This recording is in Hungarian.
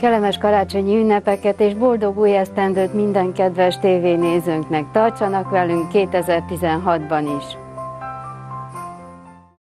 Kellemes karácsonyi ünnepeket és boldog új esztendőt minden kedves tévénézőnknek. Tartsanak velünk 2016-ban is!